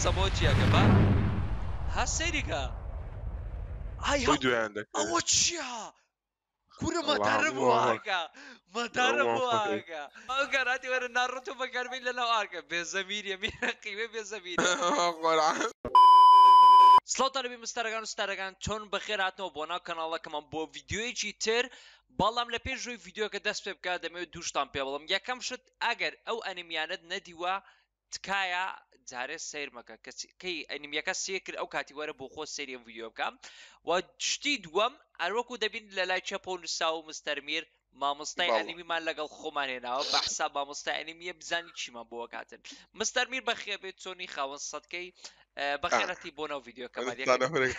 باسە بۆ چیە کە با هە سەیری کە ئای خۆی دوایان دە کە ئەوە چیە کورە مە دە رە بوە کە مە دە رە بوە کە ئەو گە راتی وە رە نا رتو بە گە رمی لە ناو ئاکە بێ زە میریە میرە قیوە بێ زە میرە. سڵاو تاالبی مستەرەکان و ستارەکان چۆن بەخێر هاتنەوە بۆ ناو کەناڵەکەمان بۆ ڤیدیۆیەکی تر بەڵام لە پێش ژووی ڤیدیۆکە دەست پێ بکە دەمەوێت دووشتان پێ بڵم یەکەم شت ئەگەر ئەو ئەنمیانەت نەدیوە تکایە جارێ سەیر مەکە کە کەی ئەنیمیەکە سیر کرد ئەو کاتی وەرە بۆ خۆ سەیری ئەم ڤیدیۆ بکە و شتی دووەم هەروەکو دەبین لە لای چەپۆ و نووسا و مستەر میر مامۆستای باڵا. ئەنیمیمان لەگەڵ خۆمان هێناوە بە حساب مامۆستای ئەنیمیە بزانی چیمان بۆ وەکاتن مستەر میر بەخێبێت چۆنی خاوەن سەدکەی ئا. بەخێرەتی بۆ ناو ڤیدیۆکەمان یەکەمین ئەنستانە هورەگە.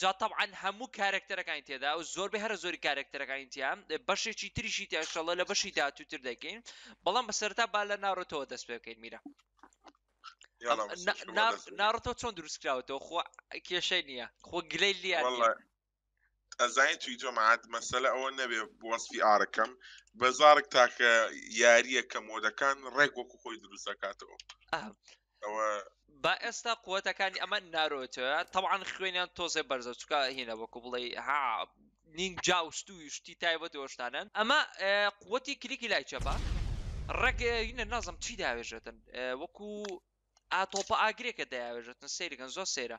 جا تەبعەن هەموو کارەکتەرەکانی تێدا و زۆربەی هەرە زۆری کارەکتەرەکانی تیا بەشێکی تریشی تیاشەڵە لە بەشی داهاتووتر دەکەین بەڵام بە سەرتا با لە ناڕۆتەوە دەست پێ بکەین میرە ناڕۆتۆ چۆن دروست کراوەتەوە خۆ کێشەی نییە خۆ گلەی لیا ئەزانین توی تۆ مات مەسەلە ئەوە نەبێ بۆسفی ئارەکەم بەزارک تاکە یاریەکە مۆدەکان ڕێک وەکو خۆی دروستەکاتەوە ئەوە با ئێستا قوتەکانی ئەمە نارۆێتە تەوان خوێنیان تۆزێ بەرزە چکە هینە وەکو بڵێ ها نینگ جاوشت و شتی تایبەت وەشتانن ئەمە قوتی کلیکی لای چەپە ڕێک هینە نازم چی داوێژێتن وەکو ئاتۆپە ئاگرێکە دەیاوێژێتن سیرگەن زۆر سێرە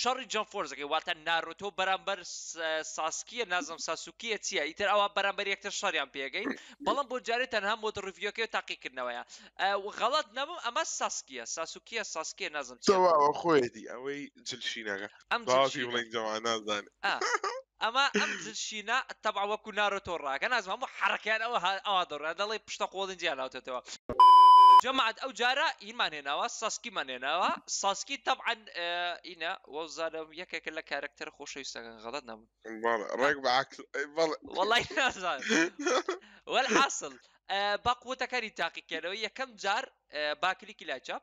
شەڕی جەم فۆرزەکەی واتا ناروتۆ بەرامبەر ساسکیە نازم ساسوکیە چیە ئیتر ئەوە بەرامبەر یەکتر شەڕیان پێکەین بەڵام بۆ جارێ تەنها مۆد ڕیڤیوەکەی و تاقیکردنەوەیە ئەو غەڵەت نەبم ئەمە ساسکیە ساسوکیە ساسکیە نازم چیە. تەواوە خۆیەتی ئەوەی جل شینەکە ئەم جل باوکی شینە بڵێن جەوان نازانێ ئا. ئەمە ئەم جل شینە تەبعەن وەکو نارۆتۆ ڕاکە نازم هەموو حەڕەکەیان ئەوە ها ئەوا دەڕۆیان دەڵێی پشتە قۆڵین جیان هاتۆتەوە. جەماعەت ئەو جارە هیمان هێناوە ساسکیمان هێناوە ساسکی تەبعەن ئینە وەوزانم یەکێکە لە کارەکتەرە خۆشەویستەکان غەڵەت نەبم. بەڵێ ڕێک بە عەکس ئەی بەڵێ. وەڵای نازانم وەلحاسڵ با قوتەکانی تاقیکەرەوە یەکەم جار با کلیکی لای چاپ.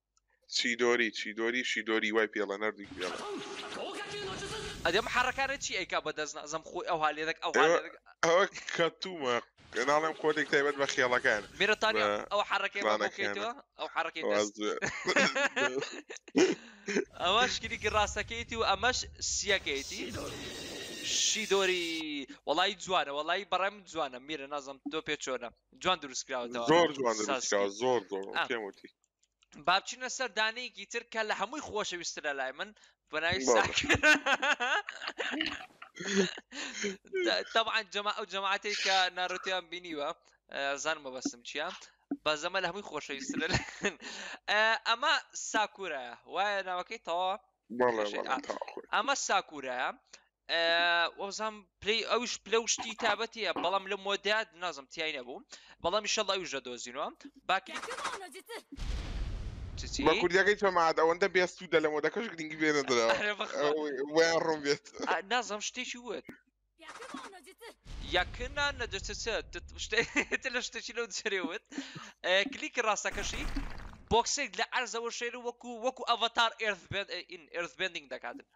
چیدۆری چیدۆری شیدۆری وای پێڵە نەردی پێڵە. ئەدی ئەم حەڕەکانە چی ئەیکا بە دەست نازم خۆی ئەوها لێ دەک ئەوها لێ دەک ئەوە کەتوومە ناڵێم کۆدێک تایبەت بە خێڵەکان میرەتانیا ئەو حەڕەکەی بۆ بکەیتەوە ئەو حەڕەکەی دەست ئەوە شکلیکی ڕاستەکەیتی و ئەمەش سیەکەیتی شیدۆری وەڵی جوانە وەڵی بەڕێم جوانە میرە نازم تۆ پێ چۆنە جوان دروستکراوەتەوە زۆر جوان زۆر زۆر پێم وتی بابچینە سەر دانەیەکی تر کە لە هەمووی خۆشەویستە لە لای من بەناوی تەعاان جەما ئەو جەماعاتێک کە نارۆتیان بینیوە زان مەبەستم چیە بە زەمە لە هەمووی خۆشەویستە لە ئەمە ساکورایە وایە ناوەکەی تەوا ئەمە ساکورایە وەزام پلی ئەوش پلە و شتی تابەتە بەڵام لە مۆدات نازم تای نەبوو بەڵام شەڵ ئەوش لە دۆزینەوە باکی بە کوردیەکەی چۆمات ئەوەندە بێست و دە لە مۆدەکەش گرنگی بێ نەدرەوە ویان ڕوون بێت نازم شتێکی وت یاکنا نەدەچێت لە شتێکی لەو جەرێ وت کلیکی ڕاستەکەشی بۆکسێک لە ئەرزەوە شێر وەکو وەکو ئەڤتار ئێرث بێت ئین ئێرث بێندنگ دەکاتن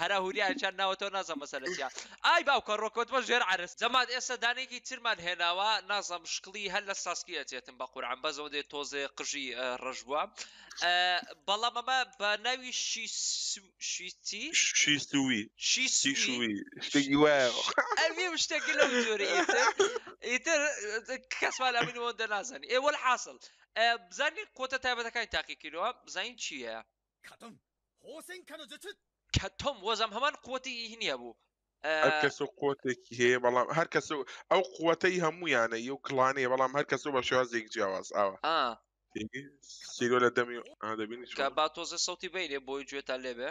هەرا هوریا ئەچان ناوەتەوە نازم مەسەلە چیە ئای باوکە ڕۆکەوتمە ژێر عەرز. جەماعەت ئێستا دانەیەکی ترمان هێناوە نازم شکڵی هەر لە ساسکی ئەچێتم بەقورعان بەس ئەوەندەی تۆزێ قژی ڕەش بوە بەڵام ئەمە بە ناوی شی شی چی شی سوی شی سوی شتێکی وایە ئەوی شتێکی لەو جۆرە ئیتر ئیتر کەسمان لە منەوە دەنازانی ئێ وەل حاسڵ بزانین کۆتە تایبەتەکانی تاقیکردنەوە بزانین چی هەیە کە تۆم وەزەم هەمان قوتی ی نیە بوو هەر کەس و قوتێکی هەیە بەڵام هەر کەس و ئەو قوتەی هەمویانە یو کلانەیە بەڵام هەر کەس و بە شێوازێک جیاواز ئاوە سیرۆ لە دەمی دەبین کە با تۆزە سەوتی بینێ بۆی گوێتا لێبێ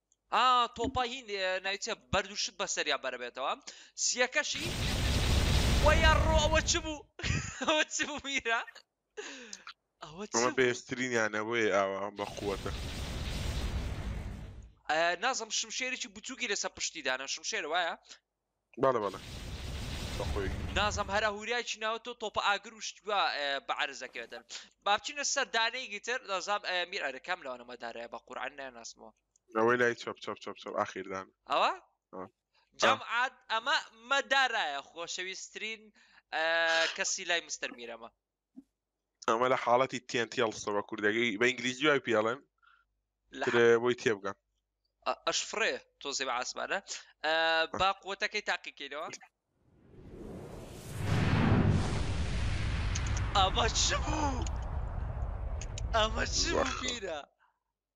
ئا تۆپا هی نایچە بەرد و شت بە سەریا بەرەبێتەوە سیەکەشی وەیا ڕۆ ئەوە چ بوو ئەوە چ بوو میرە ئەوە چ ئەمە بوو؟ بەهێزترینیانە بۆیە ئاوا بە قووەتە ئە، نازم شمشێرێکی بچووکی لەسەر پشتی دانە شمشێر وایە بەڵێ بەڵێ بە خۆی نازم هەرا هوریایکی ناو تۆ تۆپە ئاگر و شتگووە بە عرزەکەوێتن بابچینە سەر دانەیەکی تر دەزام میر ئەرەکەم لەوانەمە دارەیە بە قورعان ناناسمەوە ئەوەی لای چەپ چەپ چەپ چەپ ئاخیردان ئەوە جەمعات ئەمە مەدارایە خۆشەویستترین کەسی لای مستەر میرەمە ئەمە لە حاڵەتی تێنتیڵ سەبە کوردەکەی بە ئینگلیزی وای پێڵێن بۆی تێبگەن ئەش فڕێ تۆزێ بە ئاسمانە با قوتەکەی تاقیکەینەوە ئەمە چ بوو ئەمە چ بوو پیرە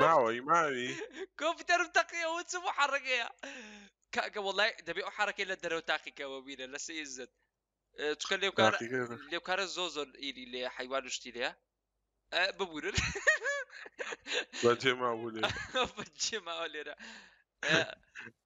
ماوەی ماوی کۆمپیوتەرم تەقیە و چ محەڕەکەیە کاکە وەڵای دەبێ ئەو حرەکەی لە دەرەوە تاقیکەوە بینە لە سێزت چکە لێوکار لێوکارە زۆ زۆر ئیری لێ حیوان شتی لێە ببوورن بەجێماوە لێرە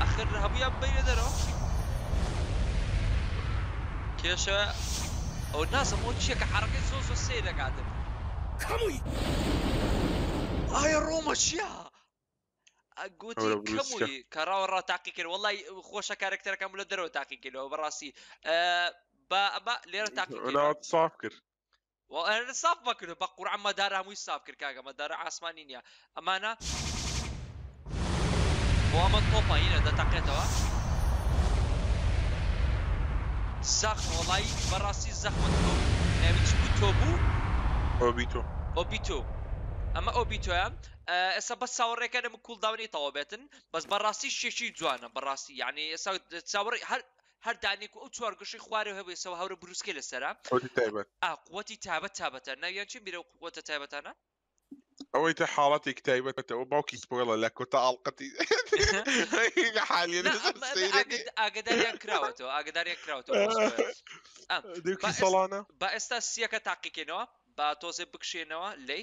ئەخر هەموویان ببەینە دەرەوە کێشە ئەو نازم ئەو چییە کە حەرەکەی زۆ زۆ سێ دەکاتن کەمووی ئایا ڕۆمە چییە؟ گوتی کەمووی کە ڕاوە ڕا تاقی کرد وڵی خۆشە کارکتەرەکەم لە دەرەوە تاقی کردەوە بەڕاستی بە ئەمە لێرە تاقی ساف کرد ساف مەکردو بە قورعە مەدار هەمووی ساف کرد کاگە مەدارە ئاسمانی نییە ئەمانە بۆ ئەمە تۆپەینە دەتەقێتەوە زەخ وڵی بەڕاستی زەخمە ناویچ بوو تۆ بوو ئۆبیتۆ ئۆبیتۆ ئەمە ئۆبیتۆە ئێستا بە چاوەڕێکە لەمە کوڵداونی تەوا بێتن بەس بەڕاستی شێکی جوانە بەڕاستی یعنی ئێستا چاوەڕی هەر هەر دانێک و ئەو چوار گۆشەی خوارەوە هەبێسەوە هەورە بروسکەی لەسەرە قوتی تایبەت ئا قوتی تابەت تابەتە ناویان چی بیرە قوتە تایبەتانە ئەوەی تە حاڵەتێک تایبەتەوە باوکی سپۆڵە لە کۆتا ئاڵلقەتی لە حالی ئاگداریان کراوەەوە ئاگداریان کراوەەوە ساڵانە با ئێستا سیەکە تاقیکەینەوە با تۆزێ بکشێنەوە لی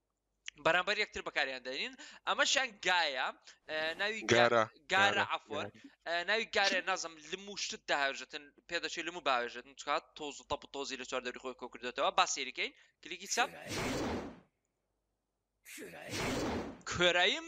بەرامبەر یەکتر بەکاریان دەێنین ئەمەشیان گایە ناوی گارە گارە عفۆن ناوی گارێ نازم لم و شت داهێژتن پێدەچێت لم و باێژتن چکات تۆز و تەپ تۆزی لە چوار دەری خۆی کۆ کردێتەوە با سێریکەین کلیکی چاپ کوێرایم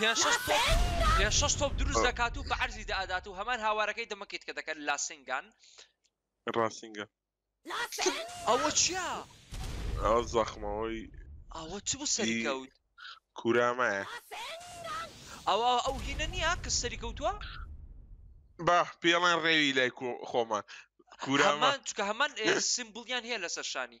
پێنج شەش تۆپ دروست دەکات و بە عەرزی دادات و هەمان هاوارەکەی دەمەکیت کە دەکەن لاسنگان. ڕاسینگە ئەوە چیە؟ ئەوە زەخمەوەی ئەوە چ بوو سەری کەوت؟ کورامایە ئەوە ئەو هینە نییە کە سەری کەوتووە؟ با پێڵێن ڕێوی لای خۆمان کورامە چکە هەمان سمبڵیان هەیە لەسەر شانی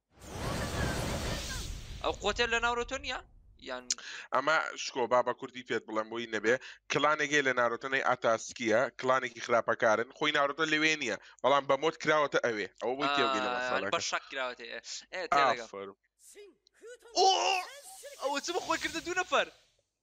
ئەو قوتێر لە ناورۆتۆ نیە یان ئەمە شکۆ با بە کوردی پێت بڵێم بۆی نەبێ کلانێکی لە نارۆتەنەی ئاتاسکیە کلانێکی خراپەکارن خۆی نارۆتە لەوێ نییە بەڵام بە مۆت کراوەتە ئەوێ ئەوە بۆی تێوگەی لە بە شک کراوەتێ ئەوە چ بە خۆی کردە دوو نەفەر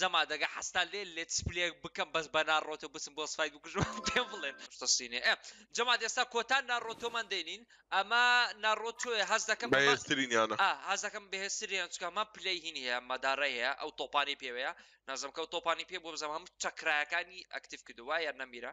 جەماعەت ئەگەر حەزتان لێیە لێتس پلەیەک بکەم بەس بە ناڕۆتۆ بچم بۆس فایت بکوژم پێم بڵێن. جەماعەت ئێستا کۆتا ناڕۆتۆمان دەینین ئەمە ناڕۆتۆیە هەست دەکەم ئەمە بەهێزترینیانە ئا هەست دەکەم بەهێزترینە چونکە ئەمە پلەی هینی هەیە مەدارای هەیە ئەو تۆپانەی پێوەیە نازم کەو تۆپانی پێ بۆ بزەم هەموو چەکرایەکانی ئەکتیڤ کردوە وایە نەمیرە؟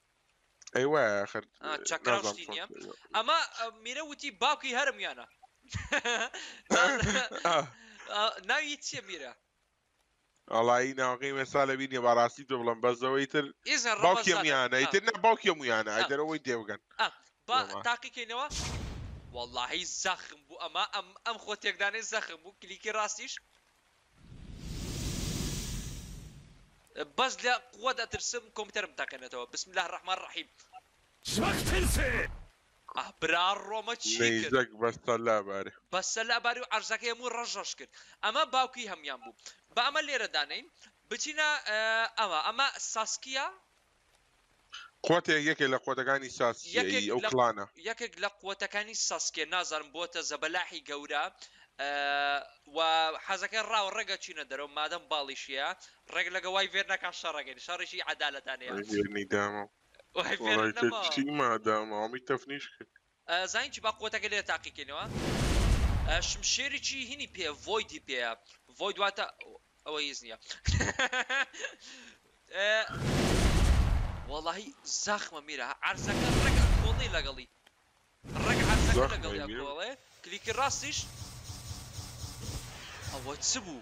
ئەی وایە ئاخر ئا چەکراو نازانم شتی چۆن نییە شتێک بە- ئەمە ئە، میرە وتی باوکی هەرم یانە ئا، ئا، ناوی چییە میرە وەڵایی ناوەکەی مێستا لەبیر نییە بەڕاستی پێ بڵێم بەس ئەوەی تر ئێزە باوکی ڕەمەزانە هەموویانە ئا، ئیتر نا باوکی هەموویانە ئا. ئیتر ئەوەی تێبگەن ئا با لەمە تاقیکەینەوە وەڵاهی زەخم بوو ئەمە ئەم ئەم خۆ تێکدانەی زەخم بوو کلیکی ڕاستیش بەس لە قوەت ئەترسم کۆمپیتەرم تەقێنێتەوە بسم اللە الرحمن الرحیم. جمک ترسێ. ئاه برا ڕۆمە چی کرد. نەیزەک بەسە لاباری. بەسە لاباری و عەرزەکەی هەمووی ڕەش ڕەش کرد ئەمە باوکی هەموان بوو با ئەمە لێرە دانێین بچینە ئەوە ئەمە ساسکیە قوتێ یەکێ لە قوتەکانی ساسکیە ی ئەو کڵانە. یەکێک لە قوتەکانی ساسکیە نازانم بۆتە زەبەلاحی گەورە و حەزەکەی ڕاوە ڕەگە چینە دەرەوە مادەم باڵیشیە ڕێک لەگە وای ڤێر نەکا شەڕەگەنی شەڕیشی عەدالەتانەیە. ڤێرنی داماو وای ڤێر نەماو. چی ماداماو ئەمی تەفنیش کرد. ئەزانین چی با قوتەکە لێرە تاقی کەینەوە شمشێری چی هینی پێ ڤۆیدی پێە ڤۆید واتە ئەوە هیچ نییە وەڵاهی زەخمە میرە عەرزەکە ڕێک کۆڵی لەگەڵی ڕێک عەرزەکە لەگەڵی کلیکی ڕاستیش ئەوە چ بوو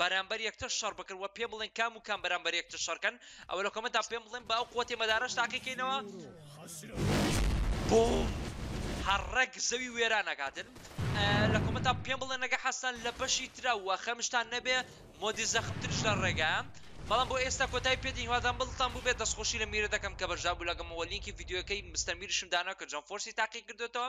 بەرامبەر یەکتر شەڕ بکەن وە پێم بڵێن کام و کام بەرامبەر یەکتر شەڕ کەن ئەوە لە کۆمێنتا پێم بڵێن با ئەو قوتێ مەدارەش تاقی کەینەوە بووم هەر ڕەگ زەوی وێران ئەکاتن لە کۆمێنتا پێم بڵێن نەگە حەستان لە بەشی ترا وە خەمشتان نەبێ مۆدی زەخم ترش لە ڕێگا بەڵام بۆ ئێستا کۆتای پێدین هیوادام بڵتان بوو بێت دەستخۆشی لە میرە دەکەم کە بەرژابوو لەگەڵمەوە لینکی ڤیدیۆکەی مستەر میرشم دانا کە جەم فۆرسی تاقی کردوێتەوە